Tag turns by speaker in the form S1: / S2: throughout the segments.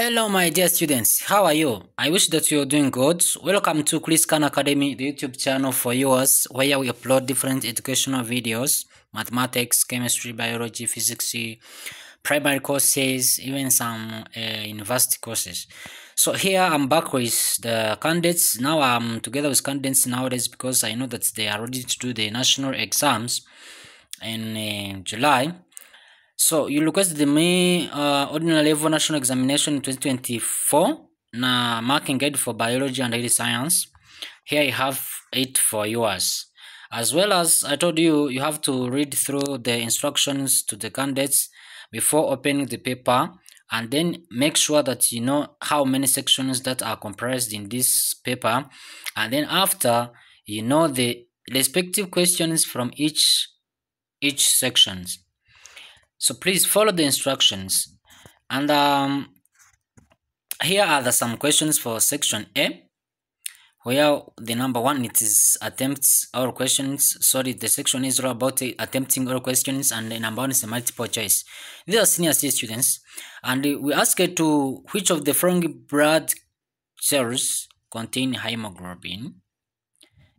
S1: Hello, my dear students. How are you? I wish that you're doing good. Welcome to Chris Khan Academy, the YouTube channel for yours, where we upload different educational videos, mathematics, chemistry, biology, physics, primary courses, even some uh, university courses. So here I'm back with the candidates. Now I'm together with candidates nowadays because I know that they are ready to do the national exams in uh, July. So you at the uh, ordinary level national examination in 2024 na marking guide for biology and health science. Here I have it for yours. As well as I told you, you have to read through the instructions to the candidates before opening the paper and then make sure that you know how many sections that are comprised in this paper and then after you know the respective questions from each each sections so please follow the instructions. And um, here are the some questions for section A, where the number one it is attempts or questions. Sorry, the section is all about attempting all questions, and the number one is multiple choice. These are senior C students, and we ask to which of the following blood cells contain hemoglobin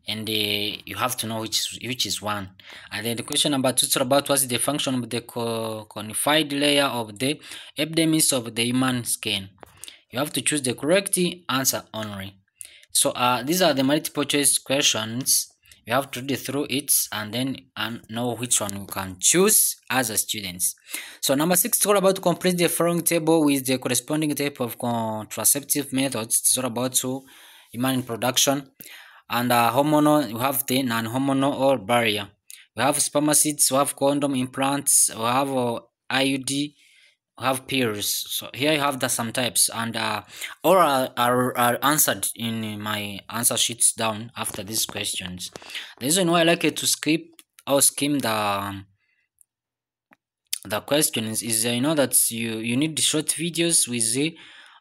S1: and uh, you have to know which is, which is one. And then the question number two is about what's the function of the co cornified layer of the epidermis of the human skin. You have to choose the correct answer only. So uh, these are the multiple choice questions. You have to read through it and then and know which one you can choose as a student. So number six is all about to complete the following table with the corresponding type of contraceptive methods. It's all about to human production and uh, hormonal you have the non-hormonal or barrier. We have spermicides, we have condom implants we have uh, iud we have pills. So here you have the some types. And uh, all are, are, are answered in my answer sheets down after these questions. The reason why i like it to skip or skim the the questions is uh, you know that you you need short videos with the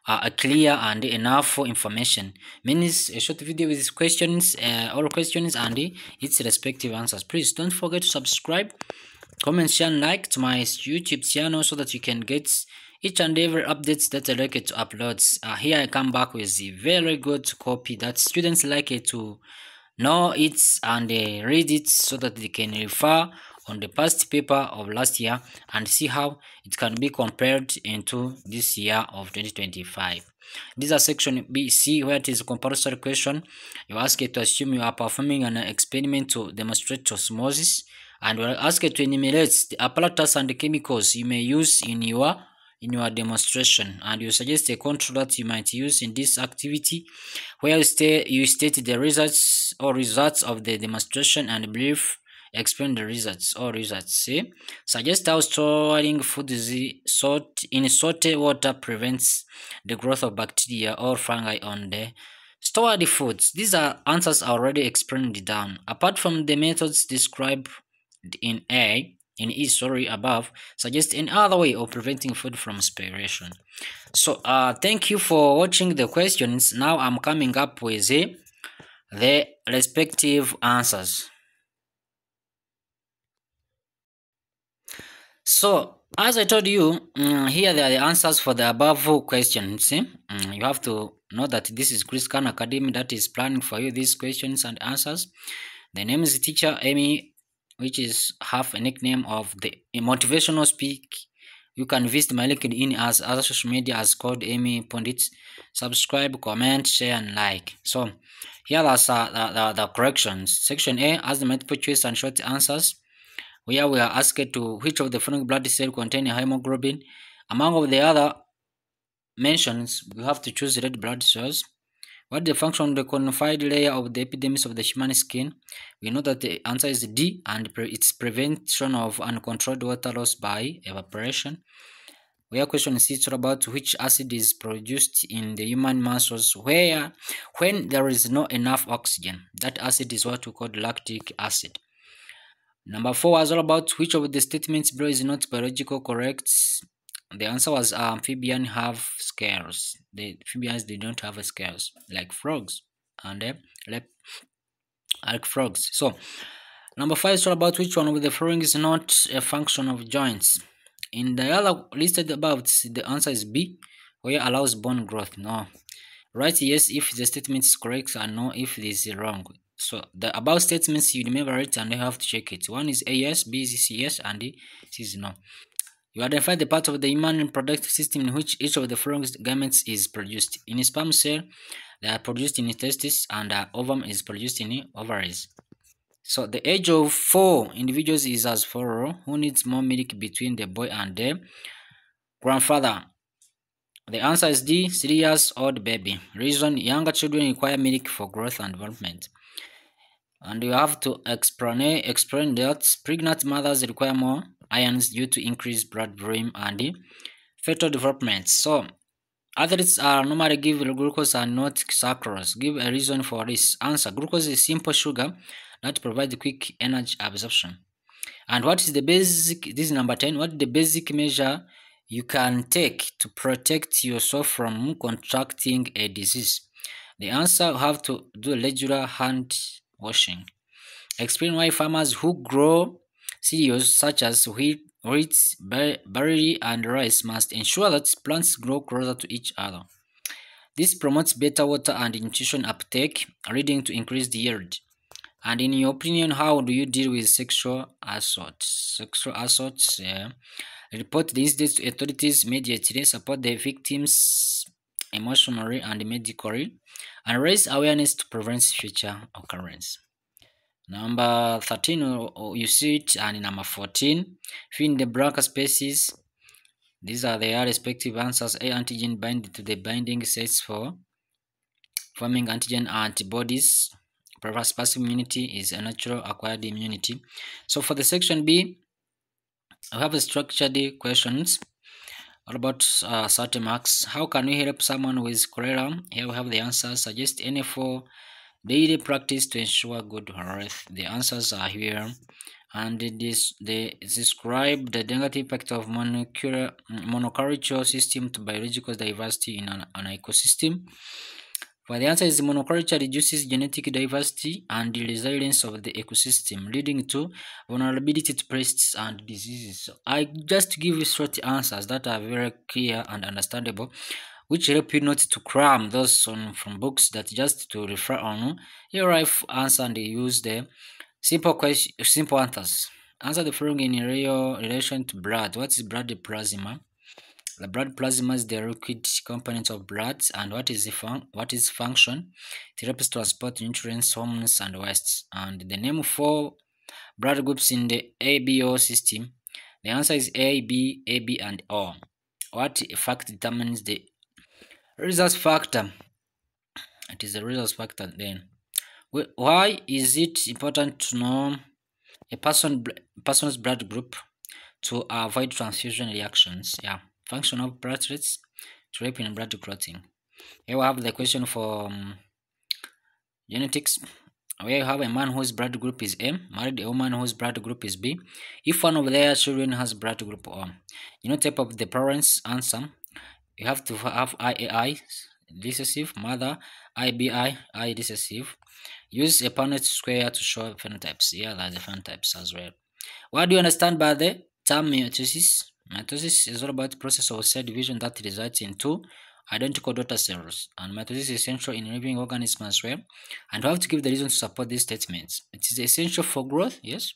S1: uh, clear and enough for information means a short video with questions uh, all questions and its respective answers please don't forget to subscribe comment share and like to my youtube channel so that you can get each and every updates that I like to upload. Uh, here I come back with a very good copy that students like it to know it and uh, read it so that they can refer on the past paper of last year and see how it can be compared into this year of 2025. These are section BC where it is a compulsory question. You ask it to assume you are performing an experiment to demonstrate osmosis and will ask it to enumerate the apparatus and the chemicals you may use in your in your demonstration and you suggest a control that you might use in this activity where you, stay, you state the results or results of the demonstration and brief explain the results or results see? Suggest how storing food salt in salty water prevents the growth of bacteria or fungi on the stored foods. These are answers already explained down. Apart from the methods described in a in E sorry above suggest another way of preventing food from expiration so uh thank you for watching the questions. Now i'm coming up with the respective answers So, as I told you, um, here are the answers for the above questions. Um, you have to know that this is Chris Khan Academy that is planning for you these questions and answers. The name is Teacher Amy, which is half a nickname of the motivational speak. You can visit my LinkedIn as other social media as called Amy Pundit. Subscribe, comment, share, and like. So, here are the, the, the corrections. Section A has the multiple choice and short answers where we are asked to which of the following blood cells contain hemoglobin. Among of the other mentions, we have to choose red blood cells. What the function of the cornified layer of the epidermis of the human skin? We know that the answer is D and its prevention of uncontrolled water loss by evaporation. Where question C is about which acid is produced in the human muscles where when there is not enough oxygen. That acid is what we call lactic acid. Number four was all about which of the statements below is not biological correct. The answer was uh, amphibian have scales. The amphibians they don't have scales like frogs and uh, like, frogs. So number five is all about which one of the following is not a function of joints. In the other listed above, the answer is B. where allows bone growth. No. Write yes if the statement is correct and no if it is wrong. So the above statements you remember it and you have to check it. One is A yes, B is yes, and C is no. You identify the part of the human reproductive system in which each of the following gametes is produced. In sperm cell, they are produced in testes and the ovum is produced in ovaries. So the age of four individuals is as follows. Who needs more milk between the boy and the grandfather? The answer is D, 3 years old baby. Reason, younger children require milk for growth and development. And you have to explain, explain that pregnant mothers require more ions due to increased blood volume and fetal development. So, athletes are normally given glucose and not sucrose. Give a reason for this. Answer, glucose is simple sugar that provides quick energy absorption. And what is the basic, this is number 10, what is the basic measure you can take to protect yourself from contracting a disease? The answer, have to do regular hand washing. Explain why farmers who grow cereals such as wheat, wheat, barley, and rice must ensure that plants grow closer to each other. This promotes better water and nutrition uptake, leading to increased yield. And in your opinion, how do you deal with sexual assault? Sexual assaults. Uh, report these to authorities immediately, support the victims emotionally and medically, and raise awareness to prevent future occurrence. Number 13, you see it, and number 14, fill in the blank spaces. These are their respective answers. A antigen bind to the binding sites for forming antigen antibodies. Previous passive immunity is a natural acquired immunity. So for the section B, I have structured questions about uh, certain marks. How can we help someone with cholera? Here we have the answers. Suggest any four daily practice to ensure good health. The answers are here. And this, they describe the negative impact of monoculture system to biological diversity in an, an ecosystem. The answer is monoculture reduces genetic diversity and the resilience of the ecosystem, leading to vulnerability to pests and diseases. So I just give you short answers that are very clear and understandable which help you not to cram those on from books that just to refer on your life answer and use the simple question simple answers. Answer the following in real relation to blood. What is blood plasma the blood plasma is the liquid component of blood and what is the fun what is function it helps transport nutrients hormones and wastes and the name for blood groups in the abo system the answer is a b a b and o what fact determines the Rhesus factor. It is the Rhesus factor then. Why is it important to know a person person's blood group to avoid transfusion reactions? Yeah, function of platelets to help in blood clotting. Here we have the question for um, genetics. Where you have a man whose blood group is M, married a woman whose blood group is B. If one of their children has blood group O, you know type of the parents answer you have to have IAI recessive, mother, IBI, I recessive. Use a Punnett square to show phenotypes. Yeah, that's the phenotypes as well. What do you understand by the term mitosis? Mitosis is all about the process of cell division that results in two identical daughter cells. And mitosis is essential in living organisms as well. And we have to give the reason to support these statements. It is essential for growth, yes,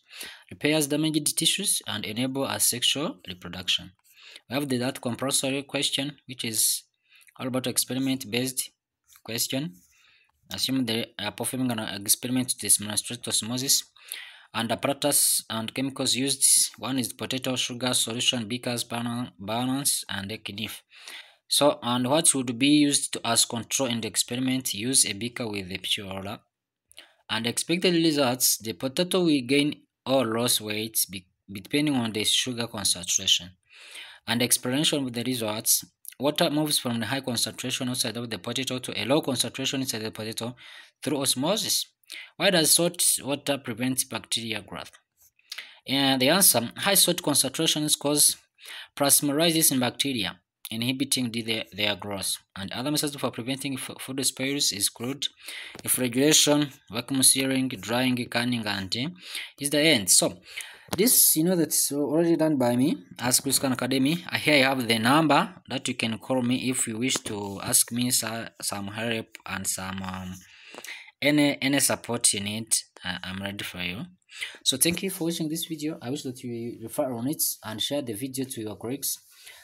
S1: repairs damaged tissues, and enable asexual reproduction. We have the that compulsory question, which is all about experiment based question. Assume they are performing an experiment to demonstrate osmosis and apparatus and chemicals used. One is potato sugar solution, Beaker's balance, and a KNIF. So, and what would be used to as control in the experiment? Use a beaker with a pure and expected results. The potato will gain or lose weight depending on the sugar concentration and explanation of the results, water moves from the high concentration outside of the potato to a low concentration inside the potato through osmosis. Why does salt water prevent bacteria growth? And the answer, high salt concentrations cause plasmolysis in bacteria, inhibiting the, their growth. And other methods for preventing food spoils include refrigeration, vacuum sealing, drying, canning, and is the end. So, this you know that's already done by me as Chris Khan Academy here I have the number that you can call me if you wish to ask me some help and some um, any any support you need uh, I'm ready for you. So thank you for watching this video. I wish that you refer on it and share the video to your colleagues.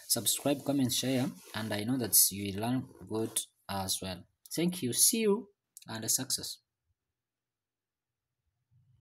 S1: Subscribe comment share and I know that you will learn good as well. Thank you. See you and success